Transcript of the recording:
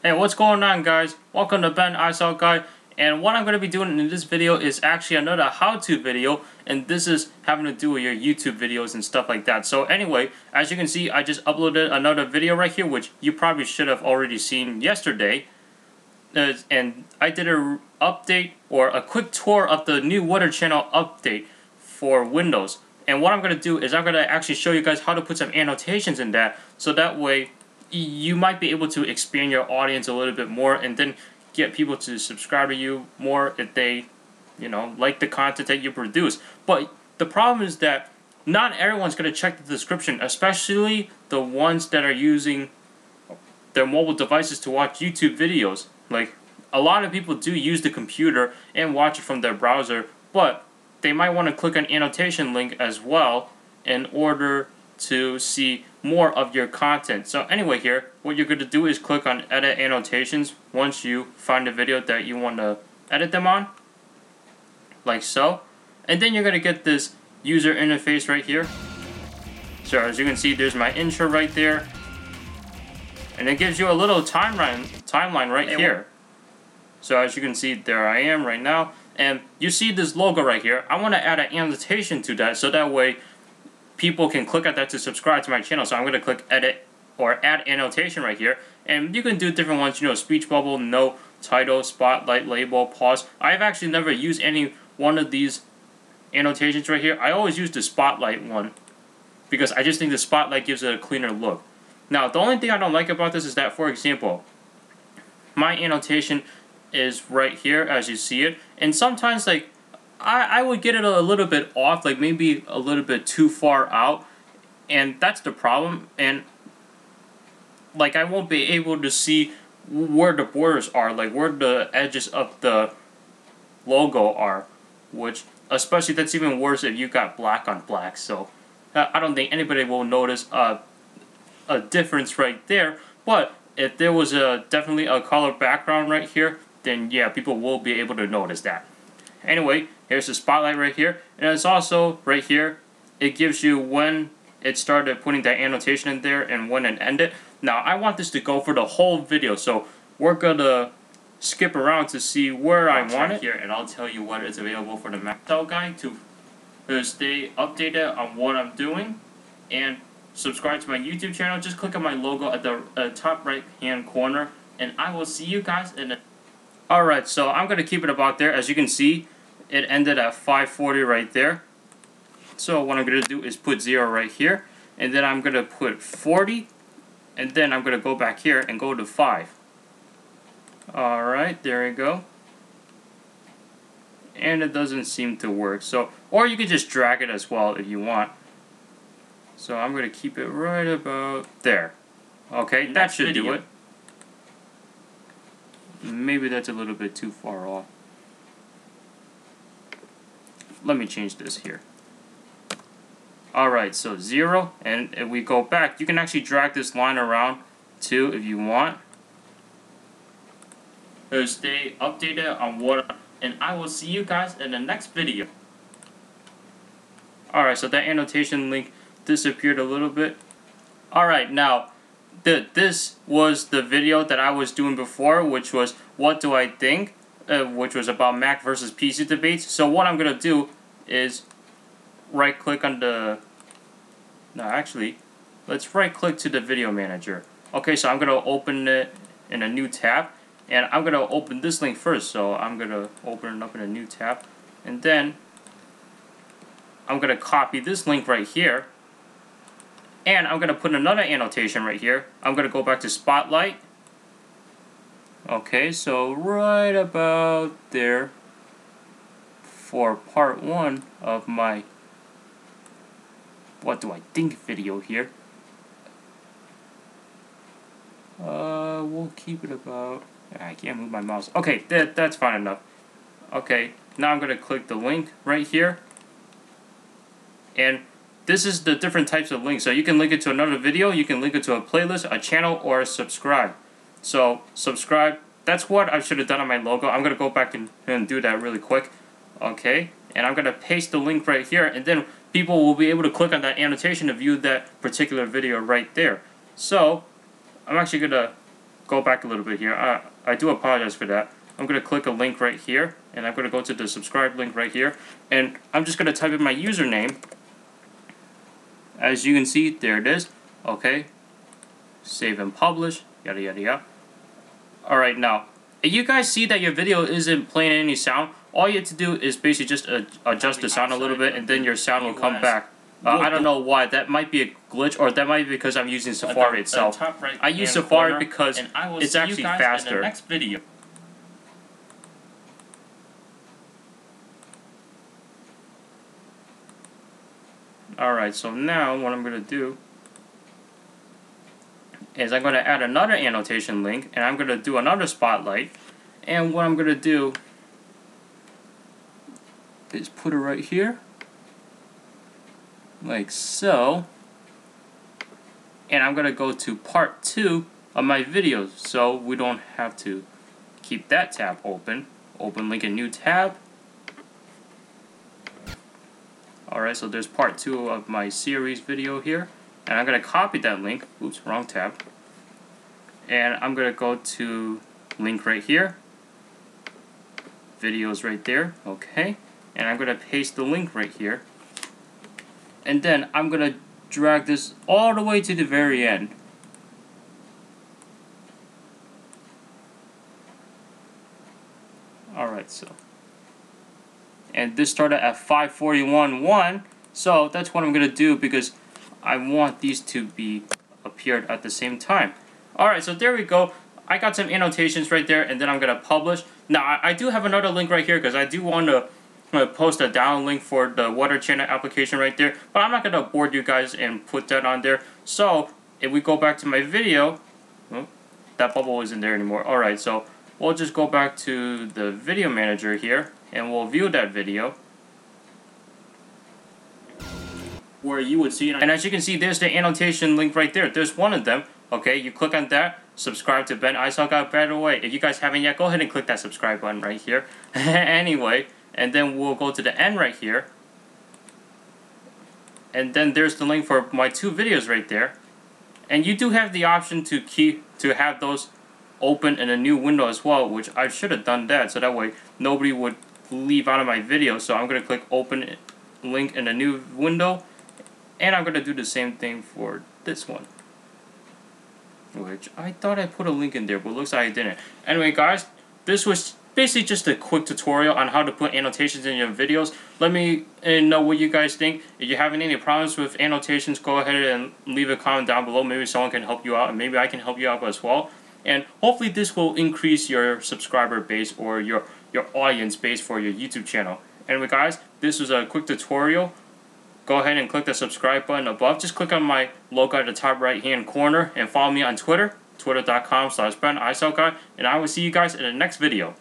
Hey, what's going on guys? Welcome to benicellguy and what I'm going to be doing in this video is actually another how-to video and this is having to do with your YouTube videos and stuff like that. So anyway, as you can see, I just uploaded another video right here which you probably should have already seen yesterday. Uh, and I did a update or a quick tour of the new water Channel update for Windows. And what I'm going to do is I'm going to actually show you guys how to put some annotations in that so that way you might be able to expand your audience a little bit more and then get people to subscribe to you more if they, you know, like the content that you produce. But the problem is that not everyone's going to check the description, especially the ones that are using their mobile devices to watch YouTube videos. Like, a lot of people do use the computer and watch it from their browser, but they might want to click an annotation link as well in order to see more of your content. So anyway here, what you're going to do is click on edit annotations once you find a video that you want to edit them on. Like so. And then you're going to get this user interface right here. So as you can see, there's my intro right there. And it gives you a little timeline, timeline right here. So as you can see, there I am right now. And you see this logo right here. I want to add an annotation to that so that way people can click on that to subscribe to my channel. So I'm going to click edit or add annotation right here. And you can do different ones, you know, speech bubble, note, title, spotlight, label, pause. I've actually never used any one of these annotations right here. I always use the spotlight one because I just think the spotlight gives it a cleaner look. Now, the only thing I don't like about this is that, for example, my annotation is right here as you see it. And sometimes, like, I, I would get it a little bit off, like maybe a little bit too far out, and that's the problem. And like I won't be able to see where the borders are, like where the edges of the logo are, which especially that's even worse if you got black on black. So uh, I don't think anybody will notice a a difference right there. But if there was a definitely a color background right here, then yeah, people will be able to notice that. Anyway, here's the spotlight right here. And it's also right here. It gives you when it started putting that annotation in there and when it ended. Now, I want this to go for the whole video. So we're going to skip around to see where I want it here. And I'll tell you what is available for the Mactel guy to stay updated on what I'm doing. And subscribe to my YouTube channel. Just click on my logo at the uh, top right hand corner. And I will see you guys in the Alright, so I'm going to keep it about there. As you can see, it ended at 540 right there. So what I'm going to do is put 0 right here. And then I'm going to put 40. And then I'm going to go back here and go to 5. Alright, there we go. And it doesn't seem to work. So, Or you could just drag it as well if you want. So I'm going to keep it right about there. Okay, that should do it. Maybe that's a little bit too far off. Let me change this here. Alright, so 0, and if we go back, you can actually drag this line around too if you want. So stay updated on what, and I will see you guys in the next video. Alright, so that annotation link disappeared a little bit. Alright, now, the, this was the video that I was doing before, which was what do I think, uh, which was about Mac versus PC debates. So what I'm going to do is right click on the, no actually, let's right click to the video manager. Okay, so I'm going to open it in a new tab, and I'm going to open this link first. So I'm going to open it up in a new tab, and then I'm going to copy this link right here, and I'm going to put another annotation right here. I'm going to go back to Spotlight. Okay, so right about there for part one of my what do I think video here. Uh, we'll keep it about, I can't move my mouse. Okay, that, that's fine enough. Okay, now I'm going to click the link right here. And this is the different types of links. So you can link it to another video, you can link it to a playlist, a channel, or a subscribe. So subscribe, that's what I should have done on my logo. I'm going to go back and, and do that really quick. Okay, and I'm going to paste the link right here, and then people will be able to click on that annotation to view that particular video right there. So, I'm actually going to go back a little bit here. I, I do apologize for that. I'm going to click a link right here, and I'm going to go to the subscribe link right here, and I'm just going to type in my username. As you can see, there it is. Okay. Save and publish, yada yada yada. Alright, now, if you guys see that your video isn't playing any sound, all you have to do is basically just adjust the sound a little bit, and then your sound will come back. Uh, I don't know why. That might be a glitch, or that might be because I'm using Safari itself. I use Safari because it's actually faster. Alright, so now what I'm going to do is I'm going to add another annotation link and I'm going to do another spotlight and what I'm going to do is put it right here like so and I'm going to go to part 2 of my videos so we don't have to keep that tab open. Open link a new tab alright so there's part 2 of my series video here and I'm going to copy that link. Oops wrong tab. And I'm going to go to link right here. Videos right there okay. And I'm going to paste the link right here. And then I'm going to drag this all the way to the very end. Alright so and this started at 541.1 so that's what I'm gonna do because I want these to be appeared at the same time. Alright so there we go. I got some annotations right there and then I'm gonna publish. Now I, I do have another link right here because I do want to uh, post a down link for the water channel application right there but I'm not gonna board you guys and put that on there. So if we go back to my video oh, that bubble isn't there anymore. Alright so we'll just go back to the video manager here and we'll view that video where you would see. And as you can see, there's the annotation link right there. There's one of them. Okay, you click on that, subscribe to benicellguy By the way, if you guys haven't yet, go ahead and click that subscribe button right here. anyway, and then we'll go to the end right here. And then there's the link for my two videos right there. And you do have the option to keep to have those open in a new window as well, which I should have done that so that way nobody would leave out of my video. So I'm going to click open link in a new window and I'm going to do the same thing for this one. Which I thought I put a link in there, but looks like I didn't. Anyway, guys, this was basically just a quick tutorial on how to put annotations in your videos. Let me uh, know what you guys think. If you're having any problems with annotations, go ahead and leave a comment down below. Maybe someone can help you out, and maybe I can help you out as well. And hopefully this will increase your subscriber base or your, your audience base for your YouTube channel. Anyway guys, this was a quick tutorial. Go ahead and click the subscribe button above. Just click on my logo at the top right hand corner and follow me on Twitter, twitter.com slash Ben and I will see you guys in the next video.